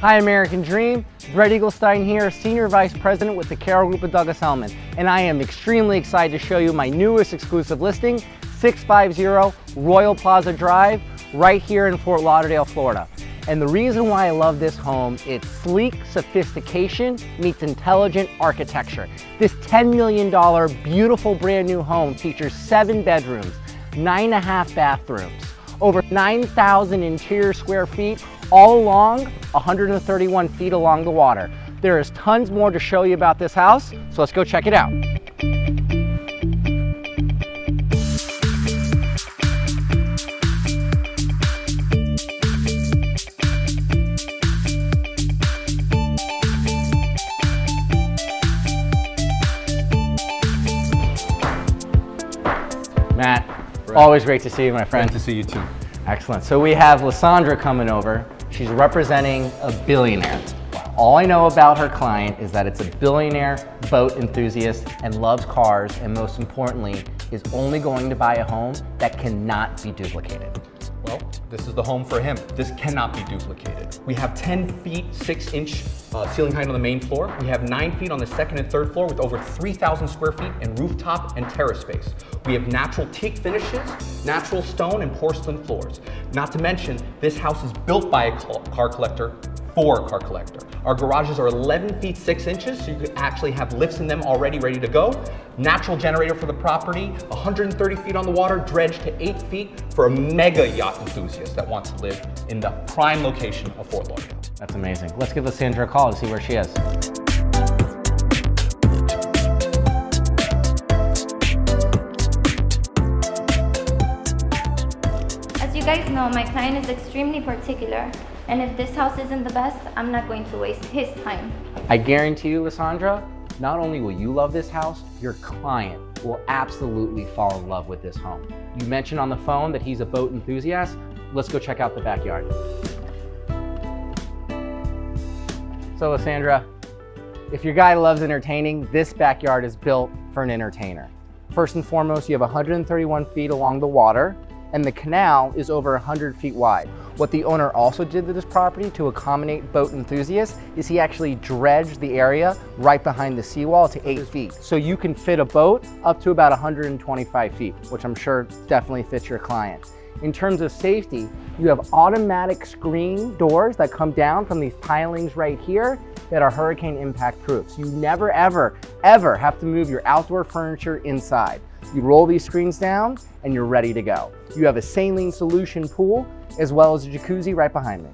Hi American Dream, Brett Eaglstein here, Senior Vice President with the Carroll Group of Douglas Elliman, and I am extremely excited to show you my newest exclusive listing, 650 Royal Plaza Drive, right here in Fort Lauderdale, Florida. And the reason why I love this home, it's sleek sophistication meets intelligent architecture. This $10 million beautiful brand new home features seven bedrooms, nine and a half bathrooms, over 9,000 interior square feet, all along 131 feet along the water. There is tons more to show you about this house, so let's go check it out. Matt, always great to see you, my friend. Great to see you too. Excellent. So we have Lisandra coming over. She's representing a billionaire. All I know about her client is that it's a billionaire boat enthusiast and loves cars, and most importantly, is only going to buy a home that cannot be duplicated. This is the home for him. This cannot be duplicated. We have 10 feet, 6 inch uh, ceiling height on the main floor. We have 9 feet on the second and third floor with over 3,000 square feet in rooftop and terrace space. We have natural teak finishes, natural stone, and porcelain floors. Not to mention, this house is built by a car collector for a car collector. Our garages are 11 feet 6 inches, so you could actually have lifts in them already ready to go. Natural generator for the property, 130 feet on the water, dredged to 8 feet for a mega yacht enthusiast that wants to live in the prime location of Fort Lauderdale. That's amazing. Let's give Lisandra a call to see where she is. As you guys know, my client is extremely particular and if this house isn't the best, I'm not going to waste his time. I guarantee you, Lisandra, not only will you love this house, your client will absolutely fall in love with this home. You mentioned on the phone that he's a boat enthusiast. Let's go check out the backyard. So Lisandra, if your guy loves entertaining, this backyard is built for an entertainer. First and foremost, you have 131 feet along the water and the canal is over 100 feet wide. What the owner also did to this property to accommodate boat enthusiasts is he actually dredged the area right behind the seawall to eight feet. So you can fit a boat up to about 125 feet, which I'm sure definitely fits your client. In terms of safety, you have automatic screen doors that come down from these pilings right here that are hurricane impact proof. So you never, ever, ever have to move your outdoor furniture inside. You roll these screens down and you're ready to go. You have a saline solution pool as well as a jacuzzi right behind me.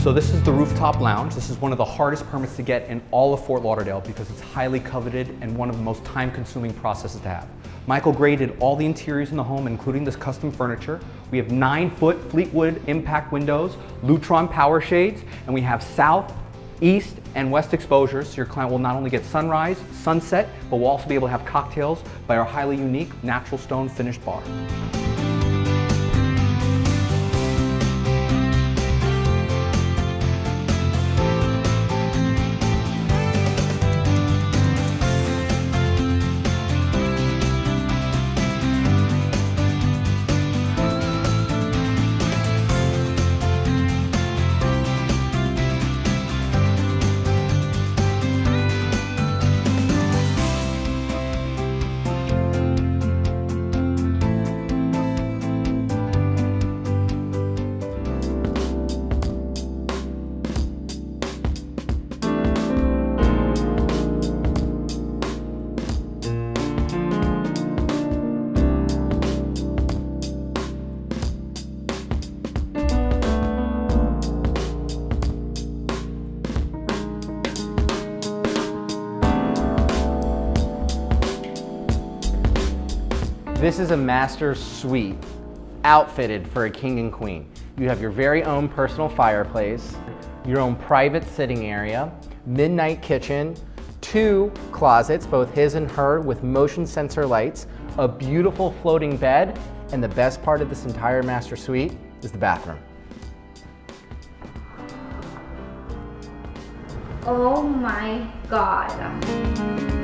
So this is the rooftop lounge. This is one of the hardest permits to get in all of Fort Lauderdale because it's highly coveted and one of the most time consuming processes to have. Michael Gray did all the interiors in the home, including this custom furniture. We have nine foot Fleetwood impact windows, Lutron power shades, and we have south, east, and west exposures. So your client will not only get sunrise, sunset, but will also be able to have cocktails by our highly unique natural stone finished bar. This is a master suite outfitted for a king and queen. You have your very own personal fireplace, your own private sitting area, midnight kitchen, two closets, both his and her with motion sensor lights, a beautiful floating bed, and the best part of this entire master suite is the bathroom. Oh my God.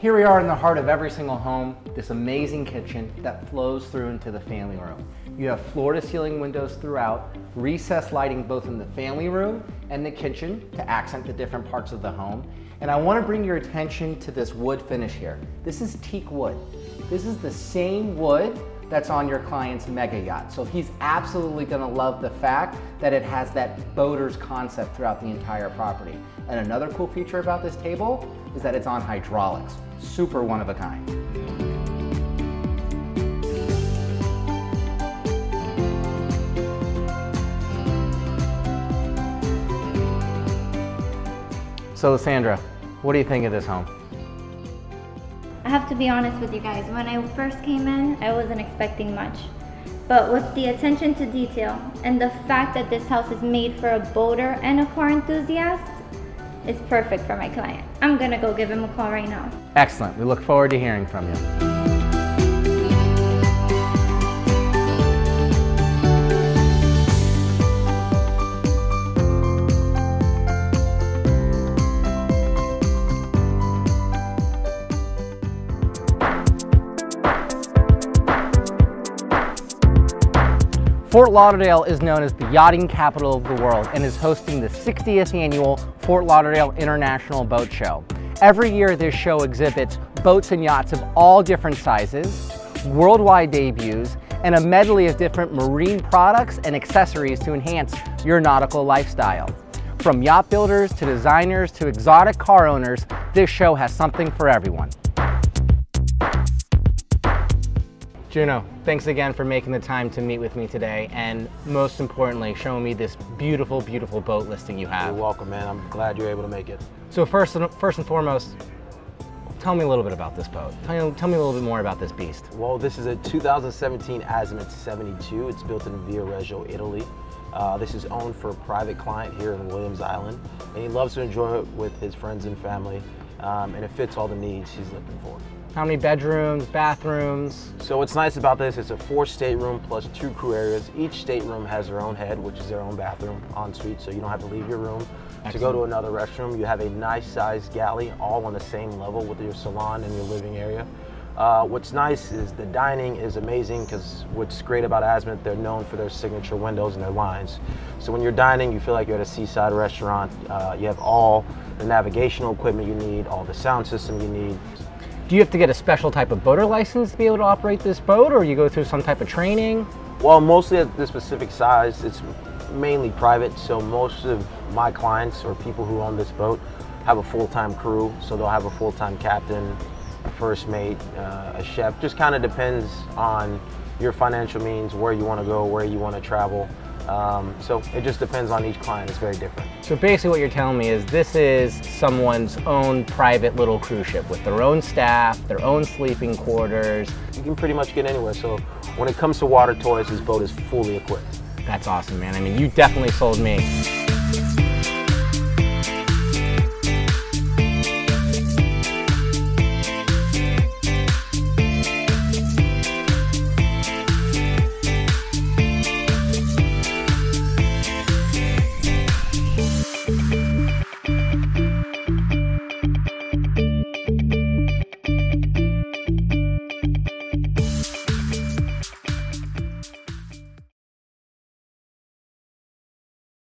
Here we are in the heart of every single home, this amazing kitchen that flows through into the family room. You have floor to ceiling windows throughout, recessed lighting both in the family room and the kitchen to accent the different parts of the home. And I wanna bring your attention to this wood finish here. This is teak wood. This is the same wood that's on your client's mega yacht. So he's absolutely gonna love the fact that it has that boater's concept throughout the entire property. And another cool feature about this table is that it's on hydraulics. Super one of a kind. So Sandra, what do you think of this home? I have to be honest with you guys. When I first came in, I wasn't expecting much. But with the attention to detail and the fact that this house is made for a boater and a car enthusiast, it's perfect for my client. I'm gonna go give him a call right now. Excellent. We look forward to hearing from you. Fort Lauderdale is known as the yachting capital of the world and is hosting the 60th annual Fort Lauderdale International Boat Show. Every year this show exhibits boats and yachts of all different sizes, worldwide debuts, and a medley of different marine products and accessories to enhance your nautical lifestyle. From yacht builders to designers to exotic car owners, this show has something for everyone. Juno, thanks again for making the time to meet with me today and most importantly, showing me this beautiful, beautiful boat listing you have. You're welcome, man. I'm glad you're able to make it. So first, and- first and foremost, tell me a little bit about this boat. Tell me, tell me a little bit more about this beast. Well, this is a 2017 Azimut 72. It's built in Viareggio, Italy. Uh, this is owned for a private client here in Williams Island, and he loves to enjoy it with his friends and family, um, and it fits all the needs he's looking for. How many bedrooms, bathrooms? So what's nice about this, it's a four stateroom plus two crew areas. Each stateroom has their own head, which is their own bathroom en suite, so you don't have to leave your room to go to another restroom. You have a nice sized galley, all on the same level with your salon and your living area. Uh, what's nice is the dining is amazing because what's great about Azimut, they're known for their signature windows and their lines. So when you're dining, you feel like you're at a seaside restaurant. Uh, you have all the navigational equipment you need, all the sound system you need. Do you have to get a special type of boater license to be able to operate this boat or you go through some type of training? Well, mostly at this specific size, it's mainly private. So most of my clients or people who own this boat have a full-time crew. So they'll have a full-time captain, first mate, uh, a chef. Just kind of depends on your financial means, where you want to go, where you want to travel. Um, so it just depends on each client. It's very different. So basically what you're telling me is this is someone's own private little cruise ship with their own staff, their own sleeping quarters. You can pretty much get anywhere. So when it comes to water toys, this boat is fully equipped. That's awesome, man. I mean, you definitely sold me.